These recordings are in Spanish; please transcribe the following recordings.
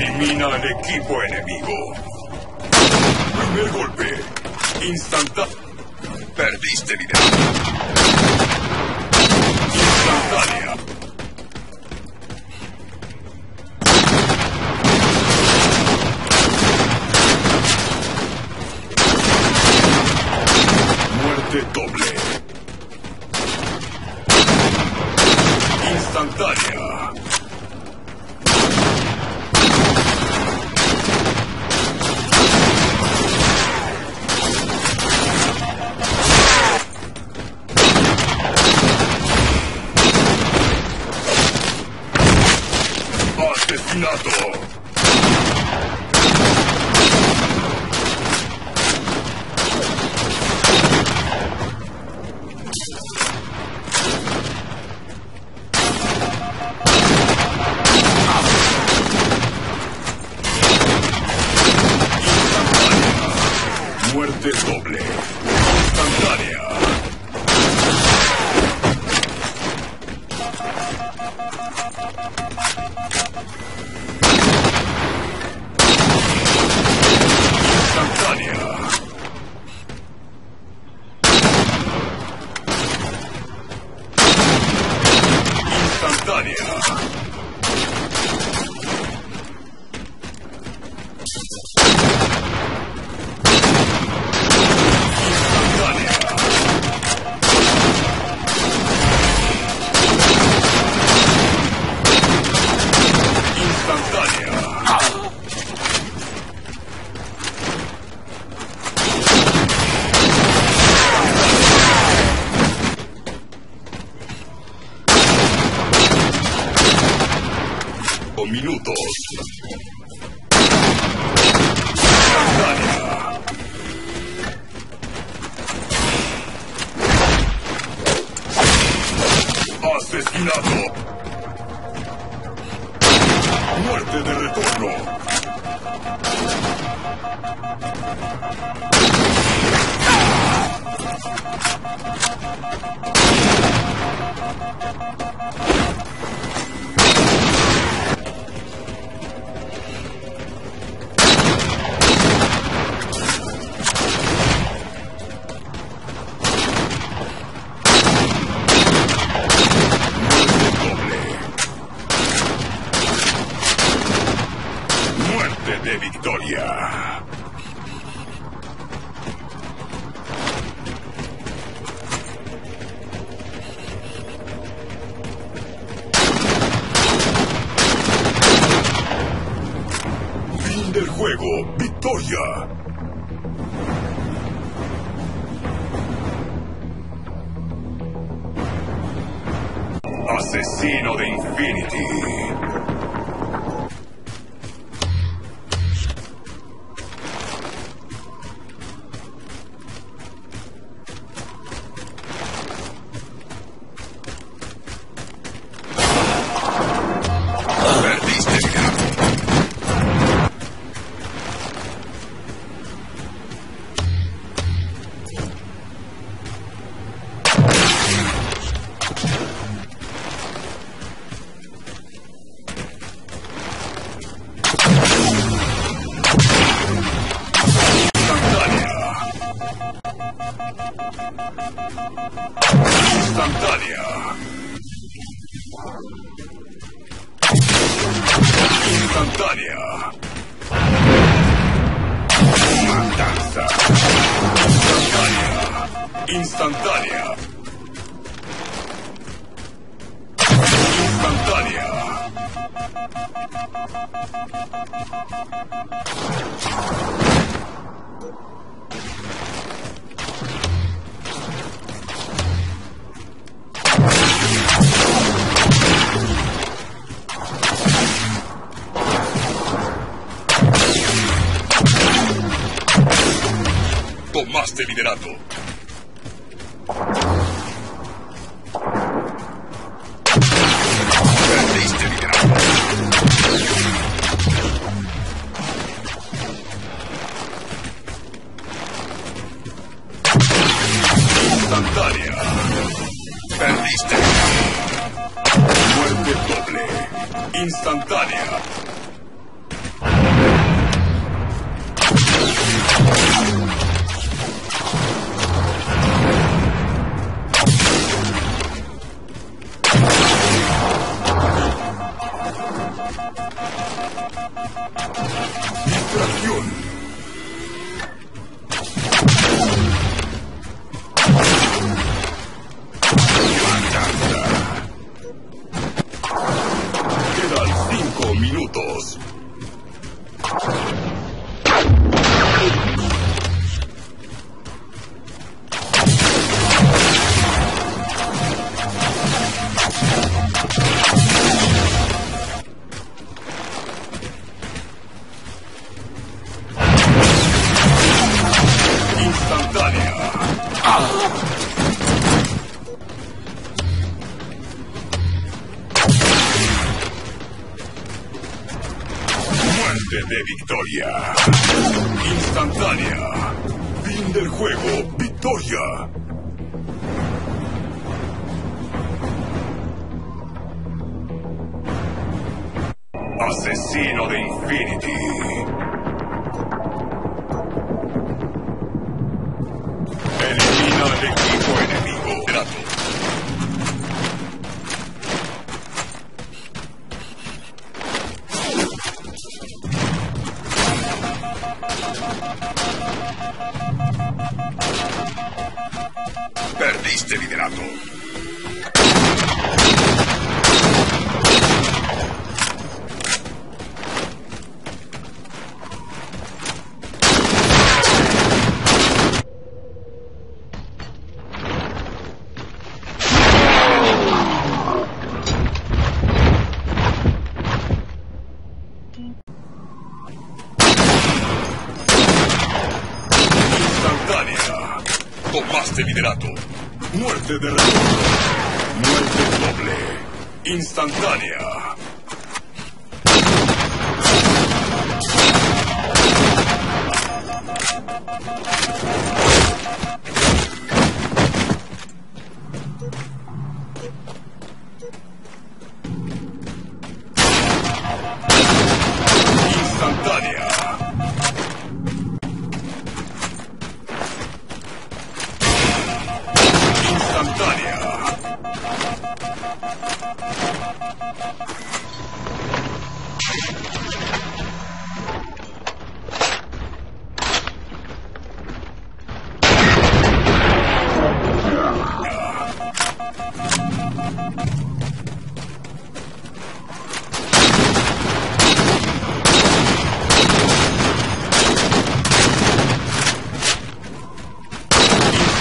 Elimina al equipo enemigo. Primer golpe. Instantáneo. Perdiste vida. Instantánea. Muerte doble. Asesinato. Muerte doble. Instantánea. Instantánea. Instantánea. Instantánea. Instantánea. O minutos. Instantánea. Asesinato. Victoria. Fin del juego. Victoria. Asesino de Infinity. Instantánea. Instantánea. Matanza. Instantánea. Tomaste liderato. Victoria. Instantánea. Fin del juego. Victoria. Asesino de Infinity. Elimina al Instantánea. Tomaste liderato. Muerte de retorno. Muerte doble. Instantánea.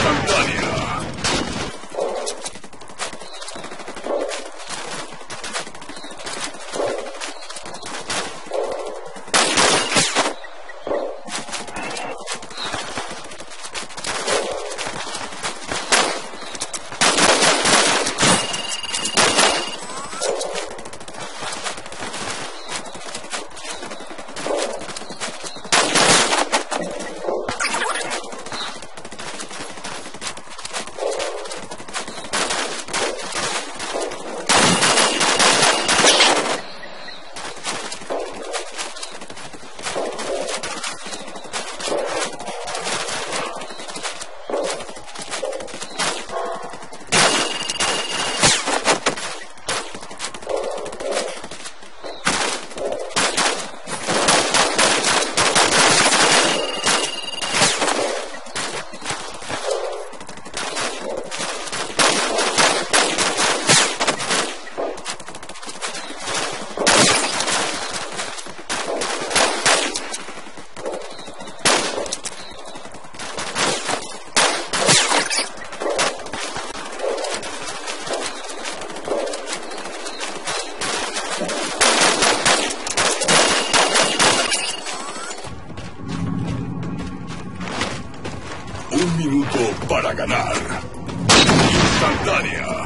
Instantánea. Minuto para ganar. Instantánea.